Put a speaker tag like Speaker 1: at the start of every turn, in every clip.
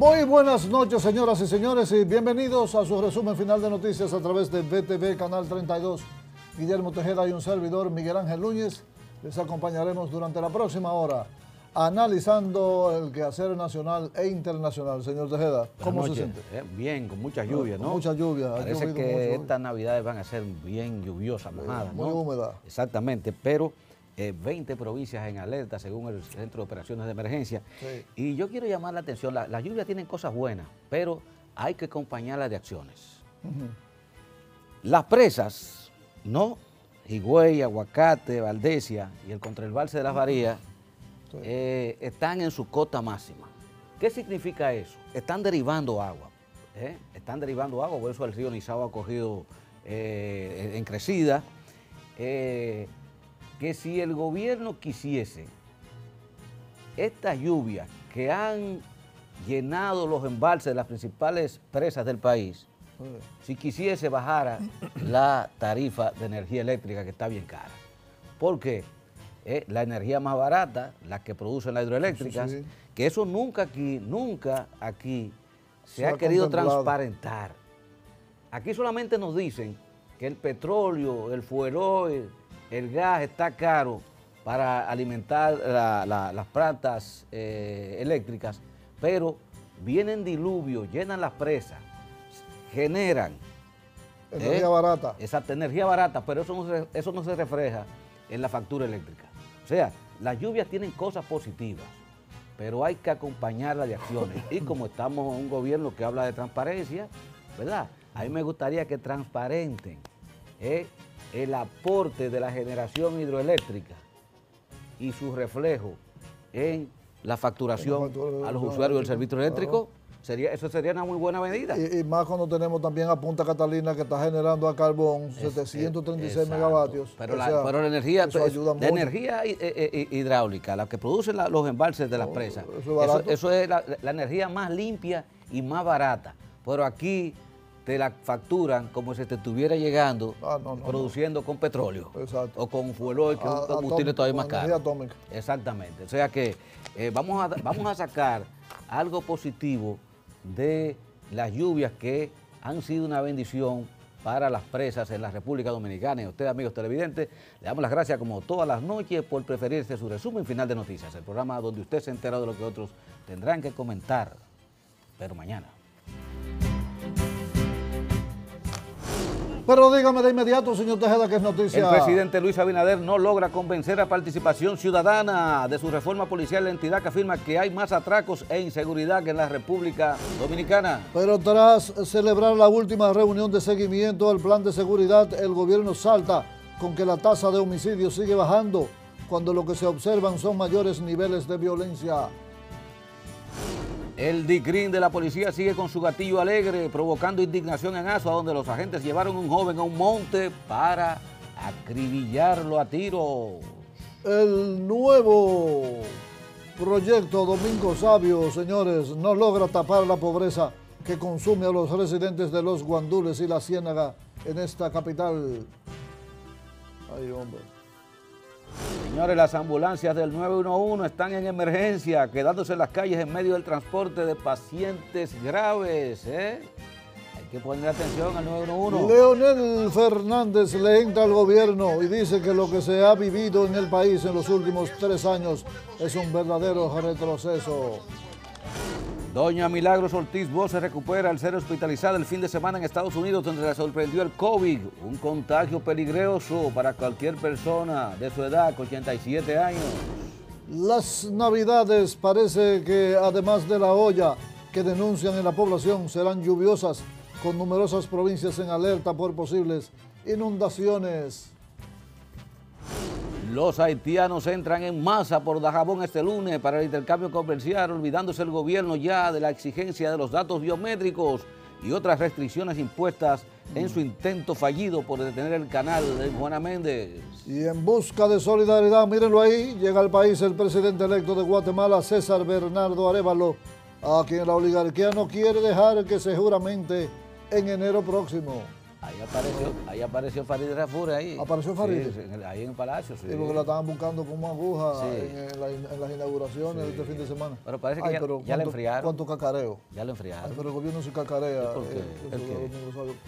Speaker 1: Muy buenas noches, señoras y señores, y bienvenidos a su resumen final de noticias a través de BTV Canal 32. Guillermo Tejeda y un servidor, Miguel Ángel Núñez, les acompañaremos durante la próxima hora analizando el quehacer nacional e internacional. Señor Tejeda, ¿cómo se siente?
Speaker 2: Eh, bien, con mucha lluvia, ¿no?
Speaker 1: Con mucha lluvia.
Speaker 2: Parece que estas navidades van a ser bien lluviosas, mojadas,
Speaker 1: Muy húmedas.
Speaker 2: Exactamente, pero 20 eh, provincias en alerta según el Centro de Operaciones de Emergencia. Y yo quiero llamar la atención, las la lluvias tienen cosas buenas, pero hay que acompañarlas de acciones. Las presas, ¿no? Higüey, Aguacate, Valdesia y el Contralbalse de las Varías eh, están en su cota máxima. ¿Qué significa eso? Están derivando agua. ¿eh? Están derivando agua, por eso el río Nizao ha cogido en crecida que si el gobierno quisiese estas lluvias que han llenado los embalses de las principales presas del país, si quisiese bajar la tarifa de energía eléctrica que está bien cara. Porque eh, la energía más barata, la que producen las hidroeléctricas, que eso nunca aquí, nunca aquí se, ha, querido transparentar. Aquí solamente nos dicen que el petróleo, el fueroil, el gas está caro para alimentar las plantas eh, eléctricas, pero vienen diluvios, llenan las presas, generan...
Speaker 1: Energía ¿eh? barata.
Speaker 2: Exacto, energía barata, pero eso no, se, eso no se refleja en la factura eléctrica. O sea, las lluvias tienen cosas positivas, pero hay que acompañarlas de acciones. Y como estamos en un gobierno que habla de transparencia, ¿verdad? A mí me gustaría que transparenten ¿eh? El aporte de la generación hidroeléctrica y su reflejo en la facturación a los usuarios del servicio eléctrico, sería, eso sería una muy buena medida.
Speaker 1: Y, más cuando tenemos también a Punta Catalina que está generando a carbón 736 megavatios.
Speaker 2: Pero, la, energía, la energía eh, eh, hidráulica, la que producen los embalses de las presas, eso, es la, la energía más limpia y más barata. Pero aquí te la facturan como si te estuviera llegando ah, produciendo con petróleo o con fuelo que es un combustible todavía más caro. Exactamente. O sea que eh, vamos, a, vamos a sacar algo positivo de las lluvias que han sido una bendición para las presas en la República Dominicana. Y a ustedes, amigos televidentes, le damos las gracias como todas las noches por preferirse su resumen final de noticias, el programa donde usted se entera de lo que otros tendrán que comentar, pero mañana.
Speaker 1: Pero dígame de inmediato, señor Tejeda, que es noticia.
Speaker 2: El presidente Luis Abinader no logra convencer a participación ciudadana de su reforma policial, la entidad que afirma que hay más atracos e inseguridad que en la República Dominicana.
Speaker 1: Pero tras celebrar la última reunión de seguimiento al plan de seguridad, el gobierno salta con que la tasa de homicidios sigue bajando cuando lo que se observan son mayores niveles de violencia.
Speaker 2: El DICRIN de la policía sigue con su gatillo alegre, provocando indignación en Asua, donde los agentes llevaron a un joven a un monte para acribillarlo a tiros.
Speaker 1: El nuevo proyecto Domingo Sabio, señores, no logra tapar la pobreza que consume a los residentes de los Guandules y la Ciénaga en esta capital. Ay, hombre.
Speaker 2: Señores, las ambulancias del 911 están en emergencia, quedándose en las calles en medio del transporte de pacientes graves. ¿eh? Hay que poner atención al 911.
Speaker 1: Leonel Fernández le entra al gobierno y dice que lo que se ha vivido en el país en los últimos tres años es un verdadero retroceso.
Speaker 2: Doña Milagros Ortiz Vos se recupera al ser hospitalizada el fin de semana en Estados Unidos donde le sorprendió el COVID, un contagio peligroso para cualquier persona de su edad, 87 años.
Speaker 1: Las navidades parece que además de la olla que denuncian en la población serán lluviosas con numerosas provincias en alerta por posibles inundaciones.
Speaker 2: Los haitianos entran en masa por Dajabón este lunes para el intercambio comercial, olvidándose el gobierno ya de la exigencia de los datos biométricos y otras restricciones impuestas en su intento fallido por detener el canal de Juana Méndez.
Speaker 1: Y en busca de solidaridad, mírenlo ahí, llega al país el presidente electo de Guatemala, César Bernardo Arevalo, a quien la oligarquía no quiere dejar que se juramente en enero próximo.
Speaker 2: Ahí apareció, ahí apareció Farid Rafure ahí.
Speaker 1: ¿Apareció Farid?
Speaker 2: Sí, en el- ahí en el palacio, sí.
Speaker 1: Sí, porque la estaban buscando como aguja
Speaker 2: Sí.
Speaker 1: en, en la- en las inauguraciones de este fin de semana.
Speaker 2: Pero parece que
Speaker 1: Ay,
Speaker 2: ya-
Speaker 1: pero
Speaker 2: ya
Speaker 1: cuánto-
Speaker 2: enfriaron.
Speaker 1: ¿Cuánto cacareo?
Speaker 2: Ya lo
Speaker 1: Ay,
Speaker 2: enfriaron.
Speaker 1: pero el gobierno se cacarea.
Speaker 2: ¿Por qué?
Speaker 1: eh,
Speaker 2: ¿El qué?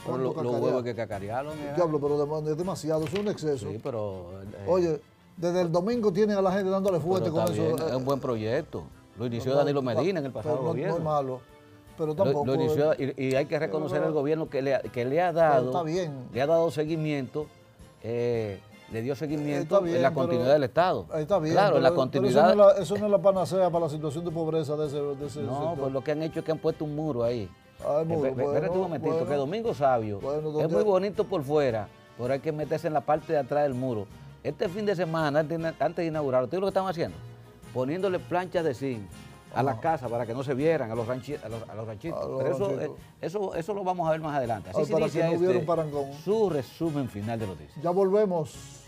Speaker 1: ¿Cuánto
Speaker 2: lo- los huevos que cacarearon. mira.
Speaker 1: Diablo, pero es demasiado, es un exceso.
Speaker 2: Sí, pero... eh,
Speaker 1: Oye, desde el domingo tienen a la gente dándole fuerte con
Speaker 2: está
Speaker 1: eso.
Speaker 2: bien,
Speaker 1: eh,
Speaker 2: es un buen proyecto. Lo inició
Speaker 1: no,
Speaker 2: Danilo
Speaker 1: no,
Speaker 2: Medina en el pasado
Speaker 1: no, No
Speaker 2: gobierno.
Speaker 1: es malo, pero
Speaker 2: Lo-
Speaker 1: tampoco.
Speaker 2: lo inició, y, y hay que reconocer
Speaker 1: pero-
Speaker 2: al gobierno que le, ha- que le ha dado,
Speaker 1: está bien.
Speaker 2: le ha dado seguimiento, eh, le dio seguimiento
Speaker 1: bien,
Speaker 2: en la
Speaker 1: pero-
Speaker 2: continuidad del Estado.
Speaker 1: Está bien.
Speaker 2: Claro, en la
Speaker 1: pero- pero
Speaker 2: continuidad.
Speaker 1: eso, no es la, eso no es la panacea para la situación de pobreza de ese, de ese
Speaker 2: No,
Speaker 1: sector.
Speaker 2: pues lo que han hecho es que han puesto un muro ahí.
Speaker 1: Ah, muro,
Speaker 2: Espérate un momentito,
Speaker 1: bueno.
Speaker 2: que Domingo Sabio
Speaker 1: Bueno,
Speaker 2: es muy bonito por fuera, pero hay que meterse en la parte de atrás del muro. Este fin de semana, antes de, inaugurarlo, ¿tú lo que están haciendo? Poniéndole planchas de zinc a las casas para que no se vieran, a los, ranchi- a los, a los ranchitos.
Speaker 1: A los
Speaker 2: Pero eso,
Speaker 1: ranchitos.
Speaker 2: eh, eso, eso lo vamos a ver más adelante. Así se
Speaker 1: para
Speaker 2: inicia
Speaker 1: que no
Speaker 2: este,
Speaker 1: un parangón.
Speaker 2: su resumen final de noticias.
Speaker 1: Ya volvemos.